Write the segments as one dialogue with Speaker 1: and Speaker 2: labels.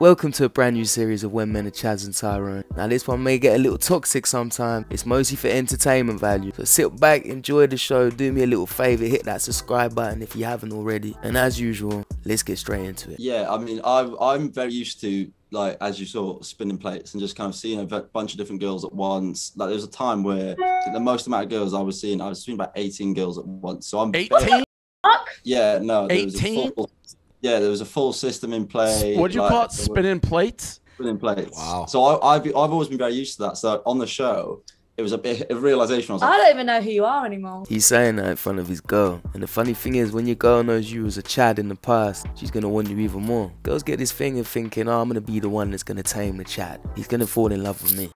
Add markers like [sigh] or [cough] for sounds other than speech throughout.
Speaker 1: Welcome to a brand new series of When Men Are Chads and Tyrone. Now this one may get a little toxic sometime, it's mostly for entertainment value. So sit back, enjoy the show, do me a little favour, hit that subscribe button if you haven't already. And as usual, let's get straight into it.
Speaker 2: Yeah, I mean, I, I'm very used to, like, as you saw, spinning plates and just kind of seeing a bunch of different girls at once. Like, there was a time where the most amount of girls I was seeing, I was seeing about 18 girls at once. So I'm
Speaker 3: 18?
Speaker 2: Yeah, no. There was a
Speaker 3: 18?
Speaker 2: Full, yeah, there was a full system in play.
Speaker 3: What do you
Speaker 2: like,
Speaker 3: call it? Spinning plates?
Speaker 2: Spinning plates.
Speaker 3: Wow.
Speaker 2: So I, I've, I've always been very used to that. So on the show, it was a bit of realization. I was
Speaker 4: I don't even know who you are anymore.
Speaker 1: He's saying that in front of his girl. And the funny thing is, when your girl knows you as a Chad in the past, she's gonna want you even more. Girls get this thing of thinking, oh, I'm gonna be the one that's gonna tame the Chad. He's gonna fall in love with me.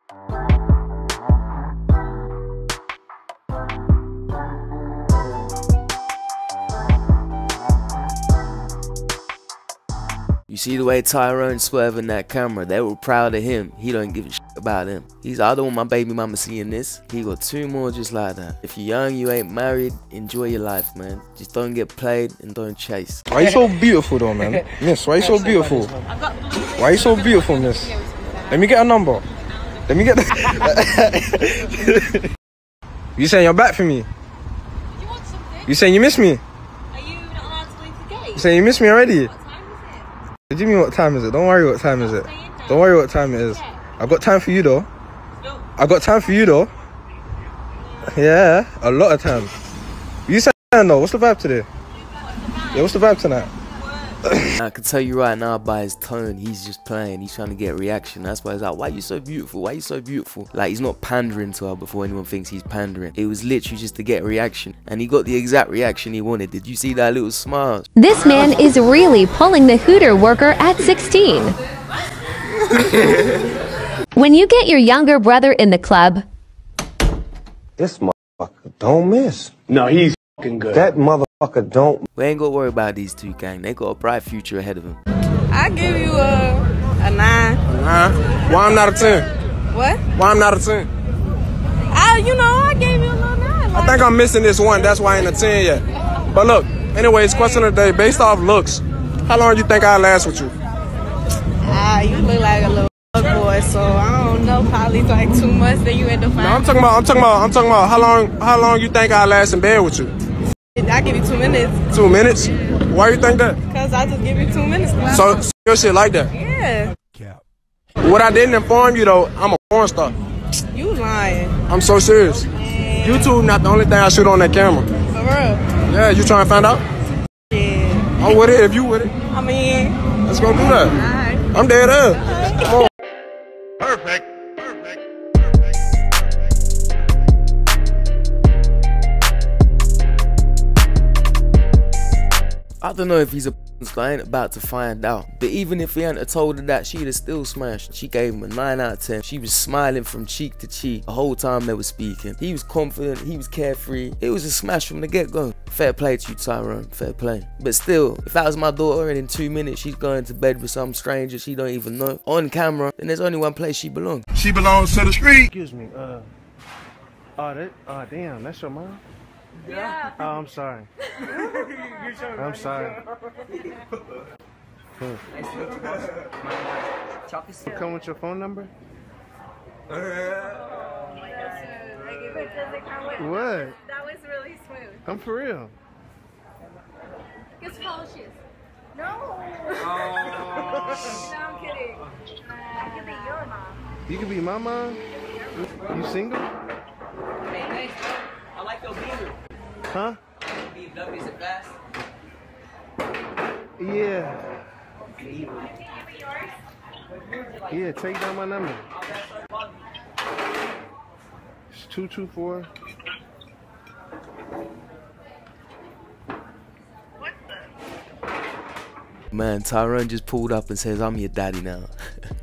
Speaker 1: See the way Tyrone swerving that camera, they were proud of him. He don't give a shit about him. He's I don't want my baby mama seeing this. He got two more just like that. If you're young, you ain't married, enjoy your life, man. Just don't get played and don't chase.
Speaker 5: Why you so beautiful though, man? [laughs] Miss, why you so beautiful? Why you so beautiful, miss? Let me get a number. Let me get the... [laughs] you saying you're back for me?
Speaker 4: You want something?
Speaker 5: You saying you miss me?
Speaker 4: Are you not allowed to leave the gate?
Speaker 5: You saying you miss me already?
Speaker 4: Time
Speaker 5: What time is it? Don't worry what time is it. Don't worry what time it is. I've got time for you though. I've got time for you though. Yeah, a lot of time. You saying though, what's the vibe today? Yeah, what's the vibe tonight? [coughs]
Speaker 1: I can tell you right now by his tone, he's just playing. He's trying to get a reaction. That's why he's like, "Why are you so beautiful? Why are you so beautiful?" Like he's not pandering to her before anyone thinks he's pandering. It was literally just to get a reaction, and he got the exact reaction he wanted. Did you see that little smile?
Speaker 6: This man is really pulling the hooter worker at 16. [laughs] when you get your younger brother in the club,
Speaker 5: This motherfucker don't miss.
Speaker 7: No, he's fucking good.
Speaker 5: That motherfucker don't
Speaker 1: We ain't gonna worry about these two, gang. They got a bright future ahead of them.
Speaker 8: I give you a a nine.
Speaker 5: Huh? Why I'm not a 10?
Speaker 8: What?
Speaker 5: Why I'm not a 10?
Speaker 8: I you know I gave you a little nine.
Speaker 5: I think I'm missing this one. That's why I ain't a 10 yet. But look, anyways, question of the day, based off looks, how long do you think I'll last with you?
Speaker 8: Ah, you look like a little fuck boy, so I don't know, probably like two months. Then you end up
Speaker 5: No, I'm talking about, I'm talking about, I'm talking about how long, how long you think I'll last in bed with you?
Speaker 8: I give you two minutes,
Speaker 5: Two minutes? Why you think that?
Speaker 8: cause I just give you two minutes. Now.
Speaker 5: So, so your shit like that.
Speaker 8: yeah,
Speaker 5: What I didn't inform you though, I'm a porn star.
Speaker 8: you lying
Speaker 5: I'm so serious. YouTube not the only thing I shoot on that camera.
Speaker 8: for real.
Speaker 5: Yeah, you trying to find out?
Speaker 8: Yeah,
Speaker 5: I'm with it if you with it.
Speaker 8: I mean,
Speaker 5: Let's go do that.
Speaker 8: alright.
Speaker 5: I'm dead ass. Come on.
Speaker 7: Perfect. Perfect.
Speaker 1: I don't know if he's a so I ain't about to find out. But even if he hadn't told her that, she'd have still smashed. She gave him a 9 out of 10. She was smiling from cheek to cheek the whole time they were speaking. He was confident, he was carefree. It was a smash from the get-go. Fair play to you, Tyrone. Fair play. But still, if that was my daughter and in two minutes she's going to bed with some stranger she don't even know on camera, then there's only one place she belongs.
Speaker 7: She belongs to the street.
Speaker 5: Excuse me. Uh. Oh, that. Oh, damn. That's your mom. Yeah. Oh, I'm sorry. [laughs] I'm sorry. [laughs] Cool. Come with your phone number. Oh, what?
Speaker 4: That was really smooth.
Speaker 5: I'm for real.
Speaker 4: Guess how she is? No. Oh. no, I'm kidding. I could be your mom.
Speaker 5: You can be my mom. You single?
Speaker 9: I like your beamer.
Speaker 5: Huh?
Speaker 9: It fast?
Speaker 5: Yeah. Yeah, take down my number. It's 224.
Speaker 1: Man, Tyrone just pulled up and says, I'm your daddy now. [laughs]